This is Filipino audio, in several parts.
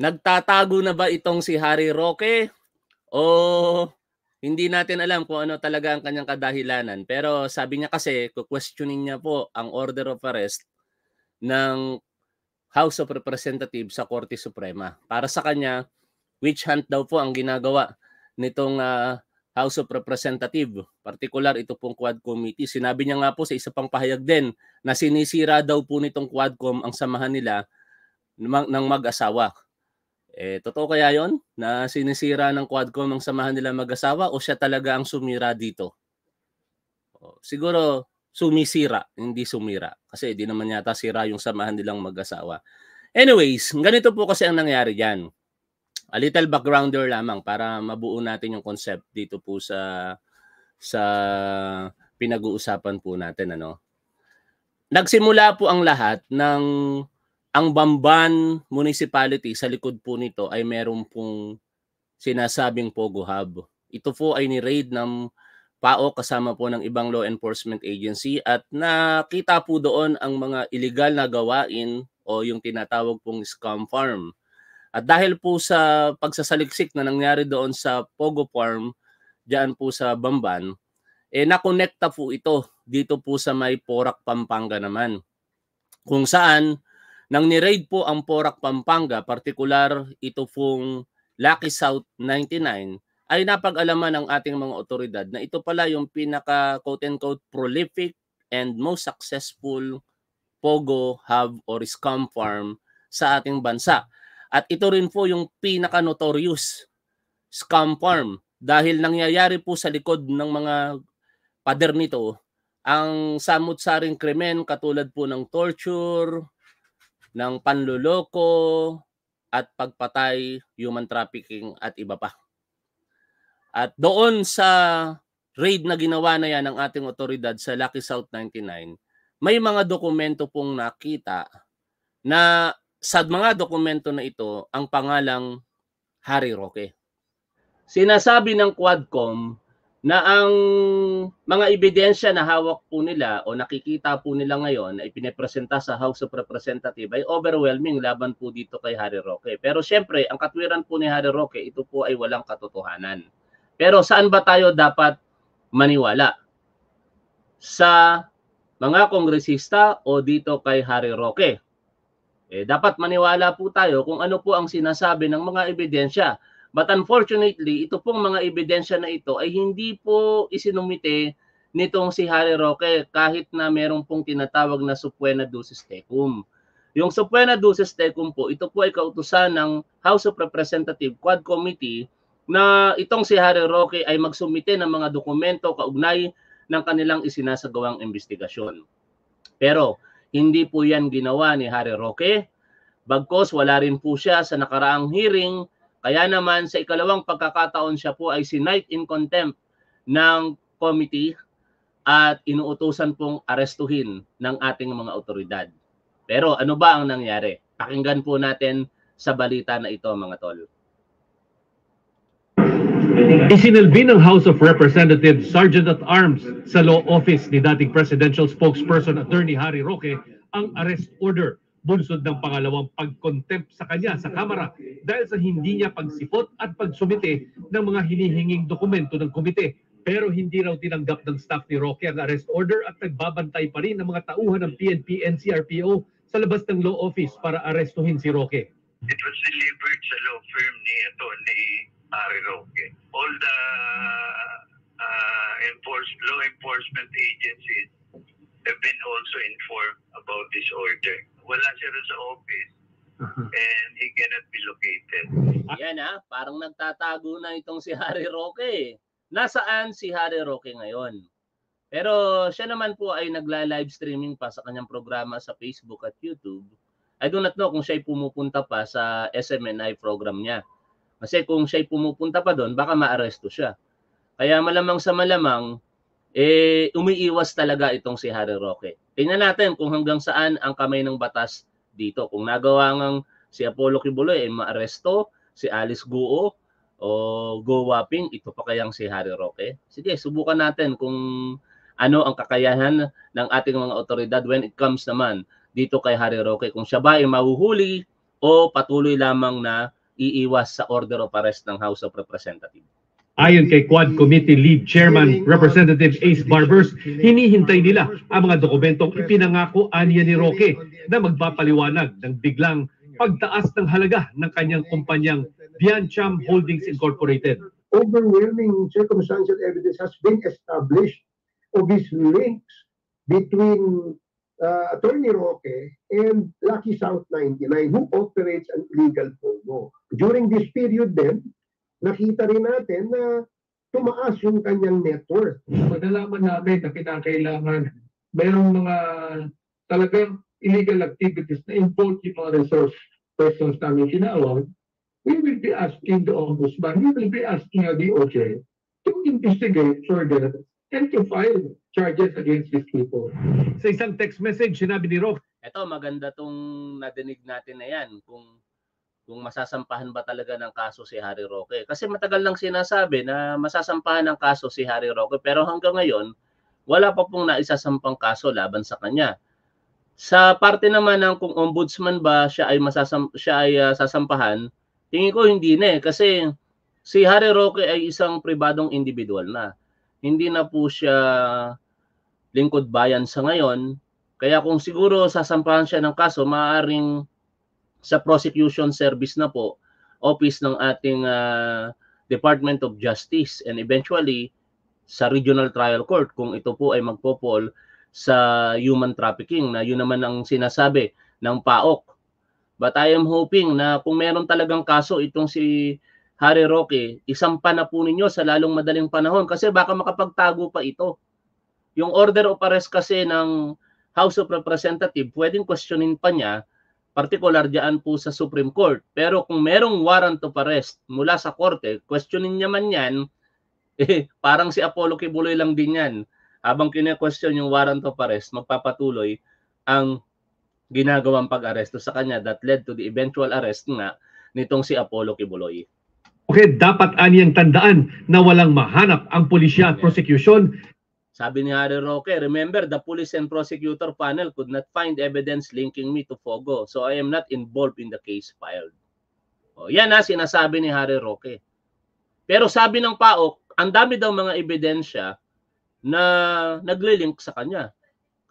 nagtatago na ba itong si Harry Roque o hindi natin alam kung ano talaga ang kanyang kadahilanan. Pero sabi niya kasi, questioning niya po ang order of arrest ng House of Representatives sa Korte Suprema. Para sa kanya, witch hunt daw po ang ginagawa nitong uh, House of Representative, particular ito pong Quad Committee. Sinabi niya nga po sa isa pang pahayag din na sinisira daw po nitong Quadcom ang samahan nila ng mag-asawa. Eh, totoo kaya yon na sinisira ng Quadcom ng samahan nila mag-asawa o siya talaga ang sumira dito? Siguro sumisira, hindi sumira. Kasi di naman yata sira yung samahan nilang mag-asawa. Anyways, ganito po kasi ang nangyari diyan. A little backgrounder lamang para mabuo natin yung concept dito po sa sa pinag-uusapan po natin ano. Nagsimula po ang lahat ng ang Bamban Municipality sa likod po nito ay meron pong sinasabing Pogo Hub. Ito po ay ni-raid ng PAO kasama po ng ibang law enforcement agency at nakita po doon ang mga illegal na gawain o yung tinatawag pong scam farm. At dahil po sa pagsasaliksik na nangyari doon sa Pogo Farm, diyan po sa Bamban, eh nakonekta po ito dito po sa may Porac, Pampanga naman. Kung saan nang ni-raid po ang Porac, Pampanga, partikular ito pong Lucky South 99, ay napag-alaman ng ating mga otoridad na ito pala yung pinaka quote-unquote prolific and most successful Pogo Hub or Scam Farm sa ating bansa. At ito rin po yung pinaka-notorious scam farm dahil nangyayari po sa likod ng mga pader nito ang samut-saring krimen katulad po ng torture, ng panluloko at pagpatay, human trafficking at iba pa. At doon sa raid na ginawa na yan ng ating otoridad sa Lucky South 99, may mga dokumento pong nakita na sa mga dokumento na ito ang pangalang Harry Roque. Sinasabi ng Quadcom na ang mga ebidensya na hawak po nila o nakikita po nila ngayon na ipinapresenta sa House of Representatives ay overwhelming laban po dito kay Harry Roque. Pero siyempre, ang katwiran po ni Harry Roque, ito po ay walang katotohanan. Pero saan ba tayo dapat maniwala? Sa mga kongresista o dito kay Harry Roque? Eh, dapat maniwala po tayo kung ano po ang sinasabi ng mga ebidensya But unfortunately, ito pong mga ebidensya na ito ay hindi po isinumite nitong si Harry Roque kahit na meron pong tinatawag na Supuena Duces Tecum. Yung Supuena Duces Tecum po, ito po ay kautusan ng House of Representative Quad Committee na itong si Harry Roque ay magsumite ng mga dokumento kaugnay ng kanilang isinasagawang investigasyon. Pero hindi po yan ginawa ni Harry Roque. Bagkos wala rin po siya sa nakaraang hearing kaya naman sa ikalawang pagkakataon siya po ay sinight in contempt ng committee at inuutosan pong arestuhin ng ating mga otoridad. Pero ano ba ang nangyari? Pakinggan po natin sa balita na ito mga tol. Isinilbi ng House of Representatives Sergeant at Arms sa law office ni dating presidential spokesperson Attorney Harry Roque ang arrest order bunsod ng pangalawang pagkontempt sa kanya sa Kamara dahil sa hindi niya pagsipot at pagsumite ng mga hinihinging dokumento ng komite. Pero hindi raw tinanggap ng staff ni Roque ang arrest order at nagbabantay pa rin ng mga tauhan ng PNP and CRPO sa labas ng law office para arestuhin si Roque. It was delivered sa law firm ni ni Harry Roque. All the uh, enforce, law enforcement agencies have been also informed about this order wala siya sa office uh-huh. and he cannot be located. Yan ha, parang nagtatago na itong si Harry Roque. Nasaan si Harry Roque ngayon? Pero siya naman po ay nagla-live streaming pa sa kanyang programa sa Facebook at YouTube. I do not know kung siya ay pumupunta pa sa SMNI program niya. Kasi kung siya ay pumupunta pa doon, baka maaresto siya. Kaya malamang sa malamang, eh umiiwas talaga itong si Harry Roque. Tingnan natin kung hanggang saan ang kamay ng batas dito. Kung nagawa ngang si Apollo Kibuloy ay maaresto, si Alice Guo o Go Waping, ito pa kayang si Harry Roque. Sige, subukan natin kung ano ang kakayahan ng ating mga otoridad when it comes naman dito kay Harry Roque. Kung siya ba ay mahuhuli o patuloy lamang na iiwas sa order of arrest ng House of Representatives. Ayon kay Quad Committee Lead Chairman Representative Ace Barbers, hinihintay nila ang mga dokumentong ipinangako aniya ni Roque na magpapaliwanag ng biglang pagtaas ng halaga ng kanyang kumpanyang Biancham Holdings Incorporated. overwhelming circumstantial evidence has been established of his links between uh, Attorney Roque and Lucky South 99 who operates an illegal pogo. During this period then, nakita rin natin na tumaas yung kanyang net worth. Malalaman namin na kinakailangan mayroong mga talagang illegal activities na involved yung mga resource persons namin tinawag, we will be asking the ombudsman, we will be asking the DOJ to investigate further and to file charges against these people. Sa isang text message, sinabi ni Roque, Ito, maganda tong nadinig natin na yan kung kung masasampahan ba talaga ng kaso si Harry Roque. Kasi matagal lang sinasabi na masasampahan ng kaso si Harry Roque pero hanggang ngayon, wala pa pong naisasampang kaso laban sa kanya. Sa parte naman ng kung ombudsman ba siya ay masasam siya ay uh, sasampahan, tingin ko hindi na eh kasi si Harry Roque ay isang pribadong individual na. Hindi na po siya lingkod bayan sa ngayon. Kaya kung siguro sasampahan siya ng kaso, maaaring sa prosecution service na po, office ng ating uh, Department of Justice and eventually sa Regional Trial Court kung ito po ay magpopol sa human trafficking na yun naman ang sinasabi ng PAOK. But I am hoping na kung meron talagang kaso itong si Harry Roque, isampa na po ninyo sa lalong madaling panahon kasi baka makapagtago pa ito. Yung order of arrest kasi ng House of Representatives, pwedeng questionin pa niya particular diyan po sa Supreme Court. Pero kung merong warrant of arrest mula sa korte, questionin niya man yan, eh, parang si Apollo Kibuloy lang din yan. Habang kine-question yung warrant of arrest, magpapatuloy ang ginagawang pag-aresto sa kanya that led to the eventual arrest nga nitong si Apollo Kibuloy. Okay, dapat aniyang tandaan na walang mahanap ang pulisya at prosecution Sabi ni Harry Roque, remember the police and prosecutor panel could not find evidence linking me to Fogo, so I am not involved in the case filed. O, yan na sinasabi ni Harry Roque. Pero sabi ng PAOK, ang dami daw mga ebidensya na naglilink sa kanya.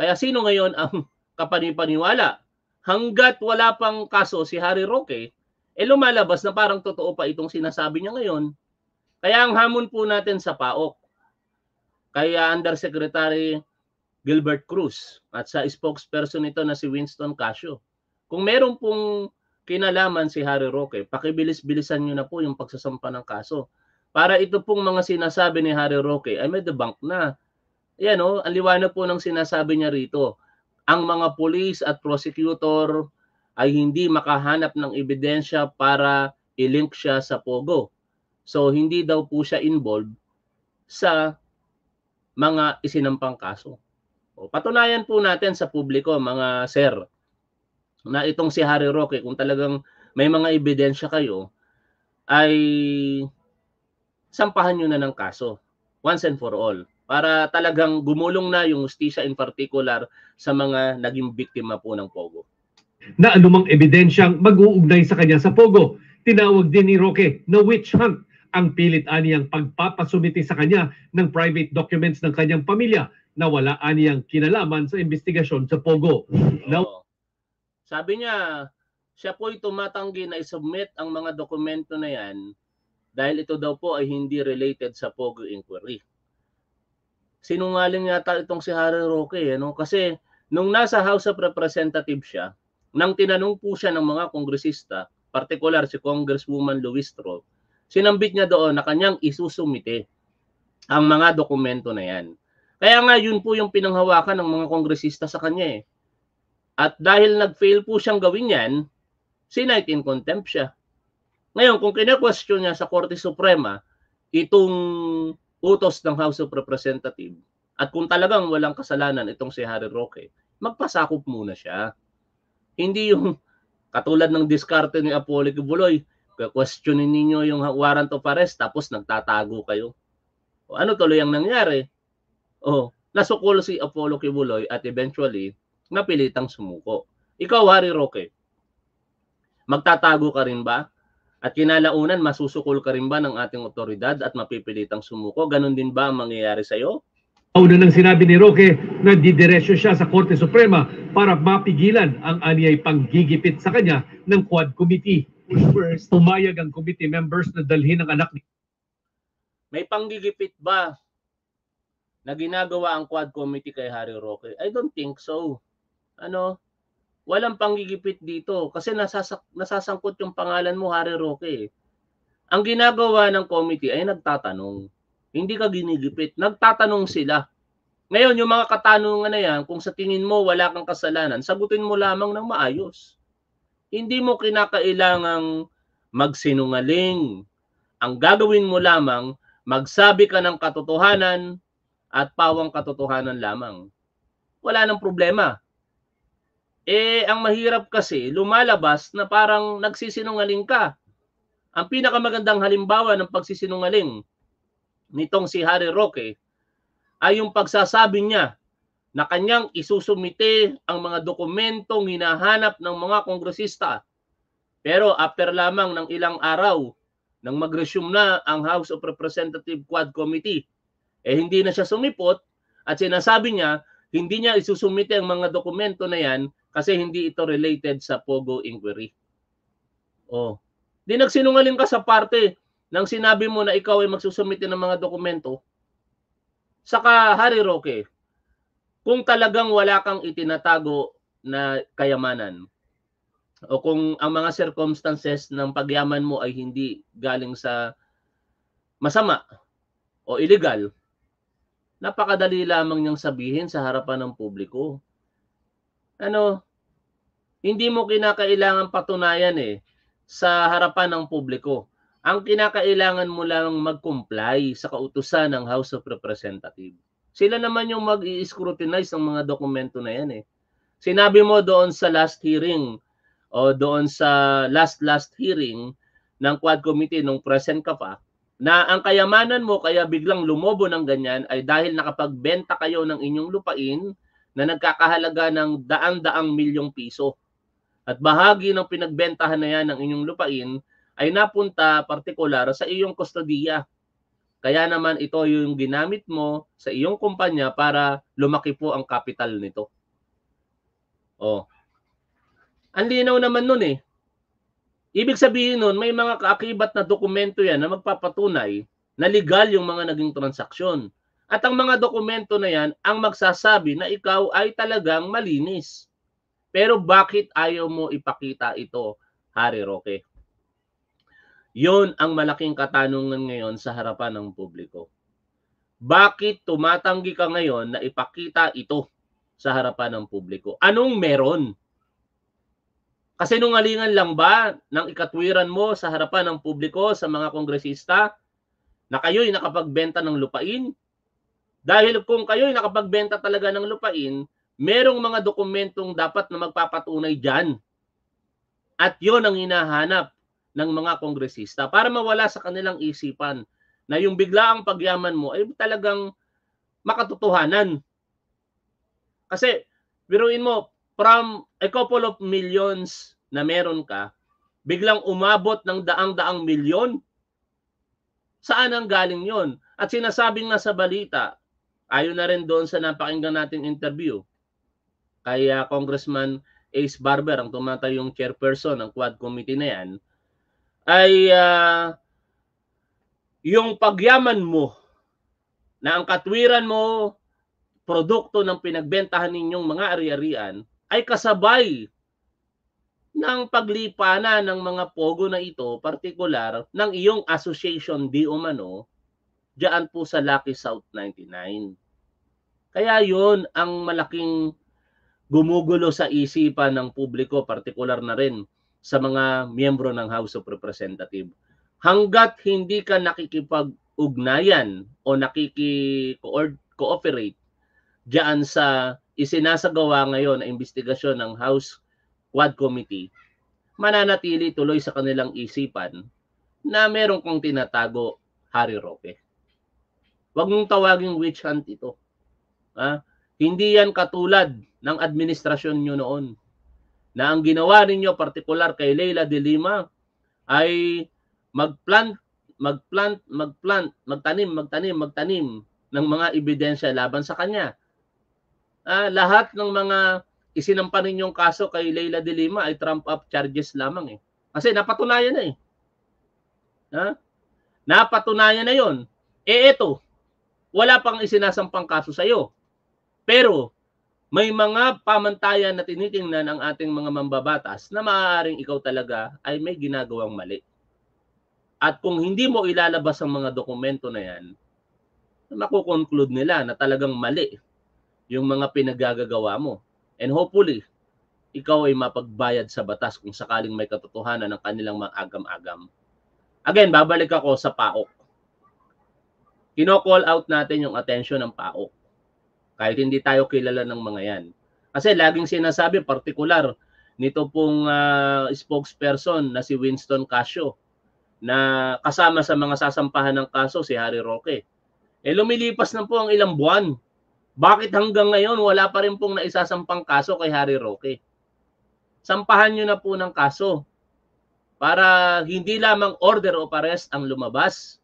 Kaya sino ngayon ang kapanipaniwala? Hanggat wala pang kaso si Harry Roque, eh lumalabas na parang totoo pa itong sinasabi niya ngayon. Kaya ang hamon po natin sa PAOK, kaya Undersecretary Gilbert Cruz at sa spokesperson nito na si Winston Casio. Kung meron pong kinalaman si Harry Roque, pakibilis-bilisan nyo na po yung pagsasampa ng kaso. Para ito pong mga sinasabi ni Harry Roque ay may debunk na. Yan o, oh, ang liwanag po ng sinasabi niya rito. Ang mga police at prosecutor ay hindi makahanap ng ebidensya para i-link siya sa Pogo. So hindi daw po siya involved sa mga isinampang kaso. O, patunayan po natin sa publiko mga sir na itong si Harry Roque kung talagang may mga ebidensya kayo ay sampahan nyo na ng kaso once and for all para talagang gumulong na yung justisya in particular sa mga naging biktima po ng Pogo. Na anumang ebidensyang mag-uugnay sa kanya sa Pogo, tinawag din ni Roque na witch hunt ang pilit aniyang pagpapasumiti sa kanya ng private documents ng kanyang pamilya na wala aniyang kinalaman sa investigasyon sa Pogo. Now, sabi niya, siya po'y tumatanggi na isubmit ang mga dokumento na yan dahil ito daw po ay hindi related sa Pogo inquiry. Sinungaling yata itong si Harry Roque, eh, no? kasi nung nasa House of Representatives siya, nang tinanong po siya ng mga kongresista, partikular si Congresswoman Luis Tro, sinambit niya doon na kanyang isusumite ang mga dokumento na yan. Kaya nga yun po yung pinanghawakan ng mga kongresista sa kanya eh. At dahil nag-fail po siyang gawin yan, sinight in contempt siya. Ngayon, kung kina-question niya sa Korte Suprema itong utos ng House of Representatives at kung talagang walang kasalanan itong si Harry Roque, magpasakop muna siya. Hindi yung katulad ng diskarte ni Apollo Kibuloy, questionin ninyo yung warrant of arrest tapos nagtatago kayo. O, ano tuloy ang nangyari? O, nasukol si Apollo Kibuloy at eventually napilitang sumuko. Ikaw, Harry Roque, Magtatago ka rin ba? At kinalaunan, masusukol ka rin ba ng ating otoridad at mapipilitang sumuko? Ganon din ba ang mangyayari sa'yo? Una nang sinabi ni Roque na didiresyo siya sa Korte Suprema para mapigilan ang aniyay panggigipit sa kanya ng Quad Committee. First, pumayag ang committee members na dalhin ang anak ni May panggigipit ba na ginagawa ang Quad Committee kay Harry Roque? I don't think so. Ano? Walang panggigipit dito kasi nasasak nasasangkot yung pangalan mo Harry Roque. Ang ginagawa ng committee ay nagtatanong. Hindi ka ginigipit, nagtatanong sila. Ngayon, yung mga katanungan na yan, kung sa tingin mo wala kang kasalanan, sagutin mo lamang ng maayos. Hindi mo kinakailangang magsinungaling. Ang gagawin mo lamang, magsabi ka ng katotohanan at pawang katotohanan lamang. Wala nang problema. Eh, ang mahirap kasi, lumalabas na parang nagsisinungaling ka. Ang pinakamagandang halimbawa ng pagsisinungaling nitong si Harry Roque ay yung pagsasabi niya na kanyang isusumite ang mga dokumentong hinahanap ng mga kongresista. Pero after lamang ng ilang araw nang mag-resume na ang House of Representative Quad Committee, eh hindi na siya sumipot at sinasabi niya hindi niya isusumite ang mga dokumento na yan kasi hindi ito related sa Pogo inquiry. Oh. Di nagsinungaling ka sa parte nang sinabi mo na ikaw ay magsusumite ng mga dokumento. Saka Harry Roque, kung talagang wala kang itinatago na kayamanan o kung ang mga circumstances ng pagyaman mo ay hindi galing sa masama o illegal, napakadali lamang niyang sabihin sa harapan ng publiko. Ano, hindi mo kinakailangan patunayan eh sa harapan ng publiko. Ang kinakailangan mo lang mag-comply sa kautusan ng House of Representatives. Sila naman yung mag-i-scrutinize ng mga dokumento na yan eh. Sinabi mo doon sa last hearing o doon sa last last hearing ng Quad Committee nung present ka pa na ang kayamanan mo kaya biglang lumobo ng ganyan ay dahil nakapagbenta kayo ng inyong lupain na nagkakahalaga ng daang-daang milyong piso. At bahagi ng pinagbentahan na yan ng inyong lupain ay napunta partikular sa iyong kustodiya. Kaya naman ito yung ginamit mo sa iyong kumpanya para lumaki po ang capital nito. Oh. Ang linaw naman nun eh. Ibig sabihin nun, may mga kaakibat na dokumento yan na magpapatunay na legal yung mga naging transaksyon. At ang mga dokumento na yan ang magsasabi na ikaw ay talagang malinis. Pero bakit ayaw mo ipakita ito, Harry Roque? Yon ang malaking katanungan ngayon sa harapan ng publiko. Bakit tumatanggi ka ngayon na ipakita ito sa harapan ng publiko? Anong meron? Kasi nungalingan lang ba ng ikatwiran mo sa harapan ng publiko sa mga kongresista na kayo'y nakapagbenta ng lupain? Dahil kung kayo'y nakapagbenta talaga ng lupain, merong mga dokumentong dapat na magpapatunay dyan. At yon ang hinahanap ng mga kongresista para mawala sa kanilang isipan na yung biglaang pagyaman mo ay talagang makatotohanan. Kasi, biruin mo, from a couple of millions na meron ka, biglang umabot ng daang-daang milyon, saan ang galing yon? At sinasabing na sa balita, ayon na rin doon sa napakinggan nating interview, kay uh, Congressman Ace Barber, ang tumatayong chairperson ng Quad Committee na yan, ay uh, yung pagyaman mo na ang katwiran mo produkto ng pinagbentahan ninyong mga ari-arian ay kasabay ng paglipana ng mga pogo na ito, partikular ng iyong association di umano, diyan po sa Lucky South 99. Kaya yon ang malaking gumugulo sa isipan ng publiko, partikular na rin sa mga miyembro ng House of Representatives. Hanggat hindi ka nakikipag-ugnayan o nakiki-cooperate diyan sa isinasagawa ngayon na investigasyon ng House Quad Committee, mananatili tuloy sa kanilang isipan na meron kong tinatago Harry Roque. Huwag mong tawaging witch hunt ito. Ha? Hindi yan katulad ng administrasyon nyo noon. Na ang ginawa ninyo partikular kay Leila de Lima ay magplant magplant magplant magtanim magtanim magtanim ng mga ebidensya laban sa kanya. Ah, lahat ng mga isinampa ninyong kaso kay Leila de Lima ay trump up charges lamang eh. Kasi napatunayan na eh. Ha? Napatunayan na 'yon. Eh ito, wala pang isinasampang kaso sa iyo. Pero may mga pamantayan na tinitingnan ng ating mga mambabatas na maaaring ikaw talaga ay may ginagawang mali. At kung hindi mo ilalabas ang mga dokumento na yan, makukonclude nila na talagang mali yung mga pinagagagawa mo. And hopefully, ikaw ay mapagbayad sa batas kung sakaling may katotohanan ng kanilang mga agam-agam. Again, babalik ako sa PAOK. Kino-call out natin yung attention ng PAOK kahit hindi tayo kilala ng mga yan. Kasi laging sinasabi, particular, nito pong uh, spokesperson na si Winston Casio na kasama sa mga sasampahan ng kaso si Harry Roque. Eh lumilipas na po ang ilang buwan. Bakit hanggang ngayon wala pa rin pong naisasampang kaso kay Harry Roque? Sampahan nyo na po ng kaso para hindi lamang order of arrest ang lumabas,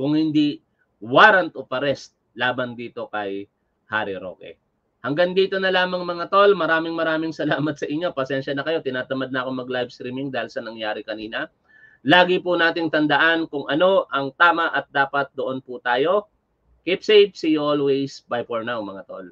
kung hindi warrant of arrest laban dito kay Harry Roque. Hanggang dito na lamang mga tol. Maraming maraming salamat sa inyo. Pasensya na kayo. Tinatamad na ako mag-live streaming dahil sa nangyari kanina. Lagi po nating tandaan kung ano ang tama at dapat doon po tayo. Keep safe. See you always. Bye for now mga tol.